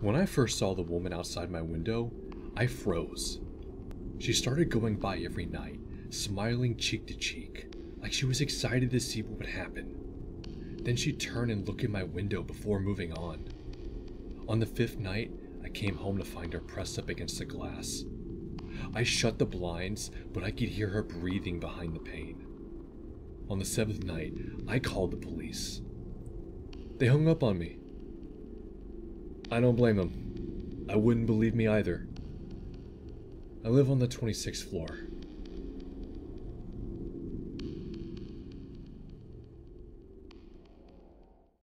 When I first saw the woman outside my window, I froze. She started going by every night, smiling cheek to cheek, like she was excited to see what would happen. Then she'd turn and look in my window before moving on. On the fifth night, I came home to find her pressed up against the glass. I shut the blinds, but I could hear her breathing behind the pane. On the seventh night, I called the police. They hung up on me. I don't blame them. I wouldn't believe me either. I live on the 26th floor.